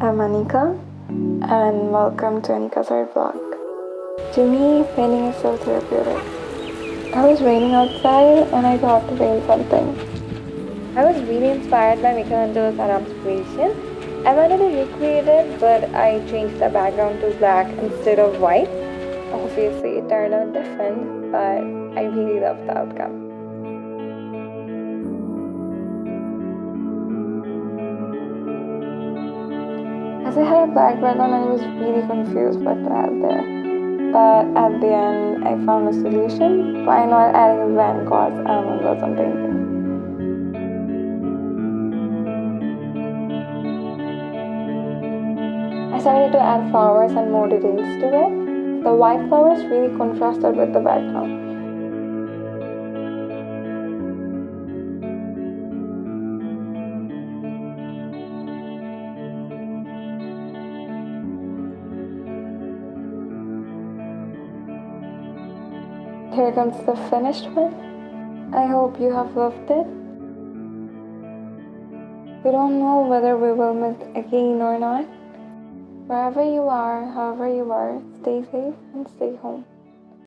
I'm Anika, and welcome to Anika's Art Vlog. To me, painting is so therapeutic. I was raining outside and I thought to paint something. I was really inspired by Michelangelo's Annunciation. I wanted to recreate it, but I changed the background to black instead of white. Obviously, it turned out different, but I really loved the outcome. As I had a black background, and I was really confused what to add there. But at the end, I found a solution. Why not adding Van Gogh's almond blossom painting? I started to add flowers and more details to it. The white flowers really contrasted with the background. Here comes the finished one. I hope you have loved it. We don't know whether we will meet again or not. Wherever you are, however you are, stay safe and stay home.